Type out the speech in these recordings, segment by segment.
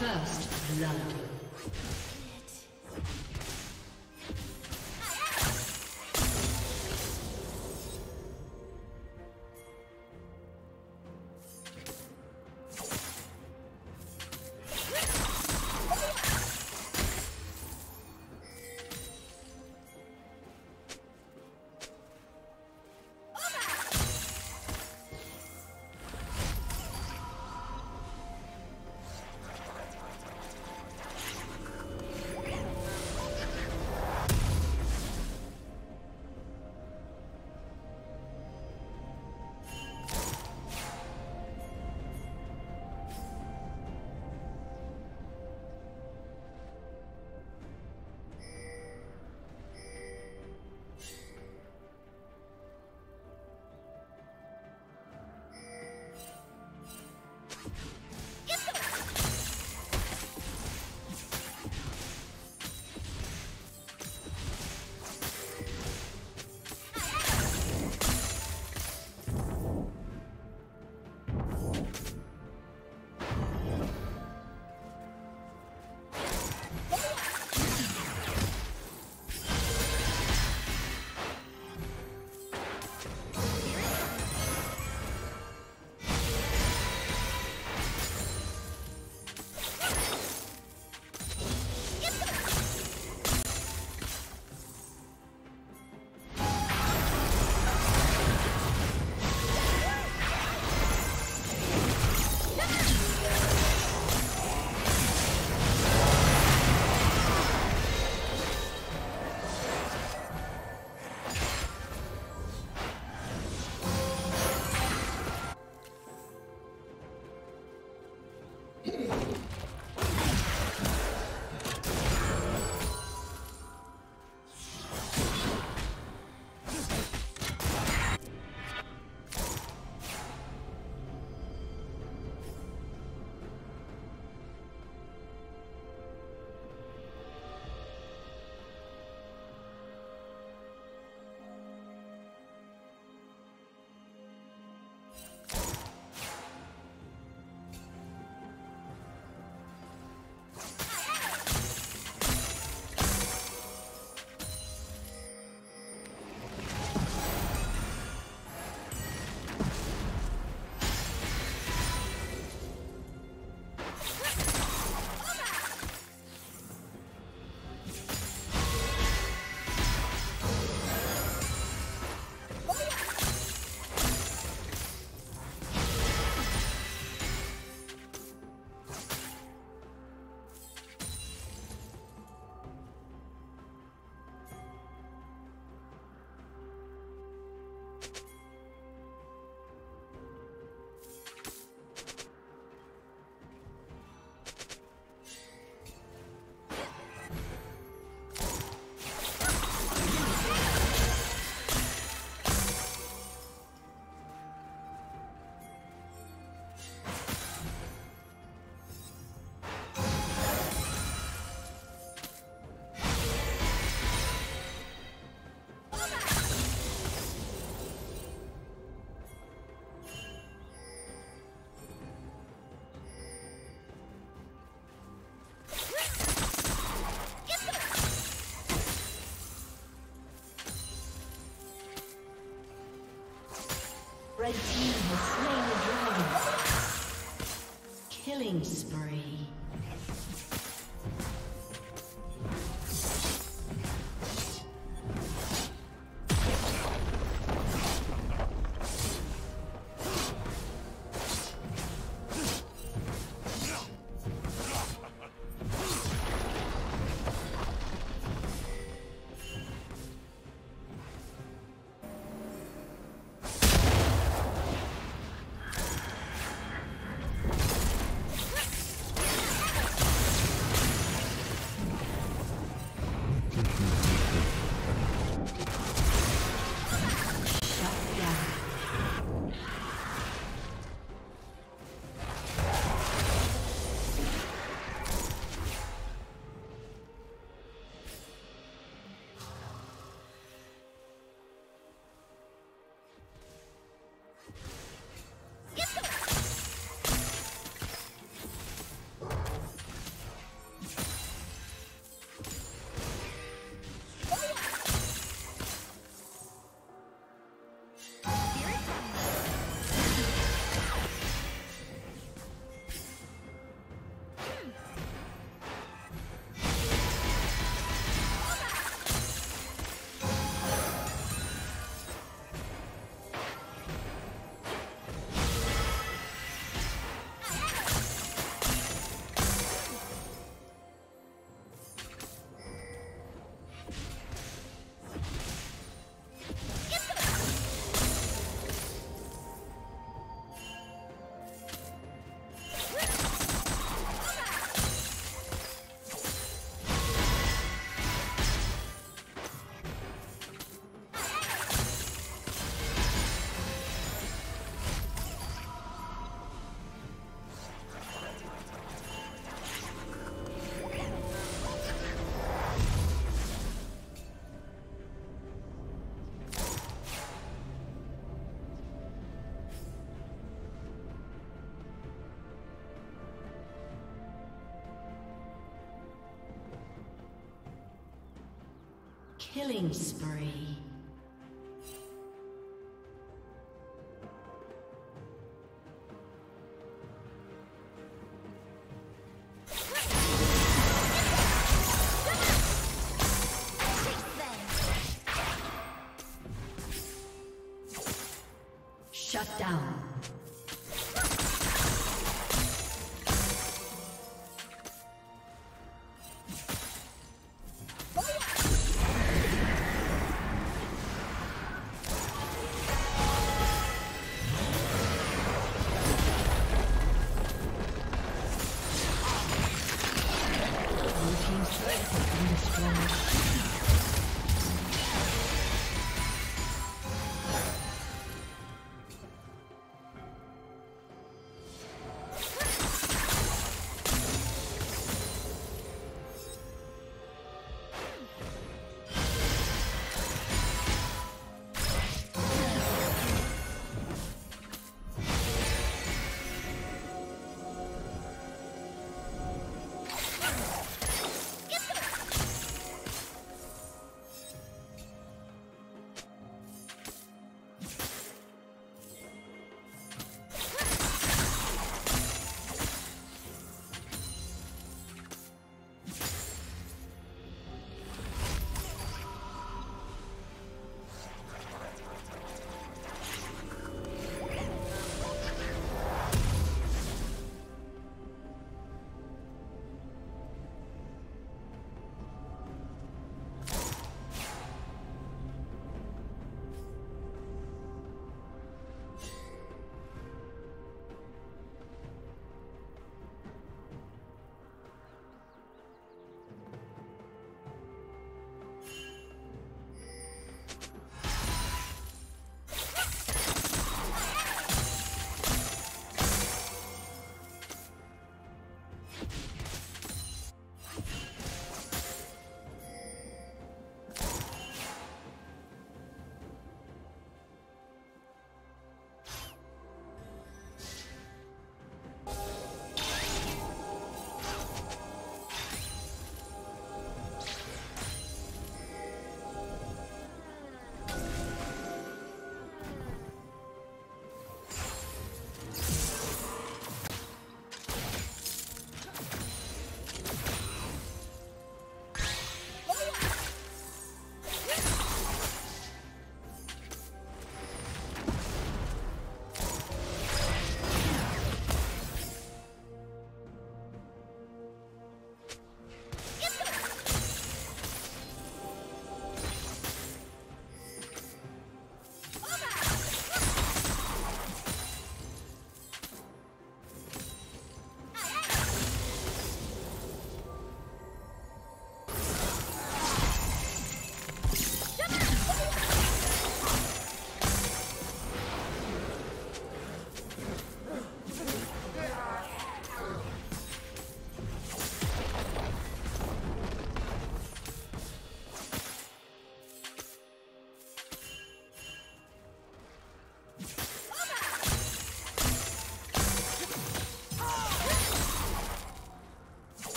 First blood. Killing spree. Killing spree.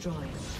destroyed.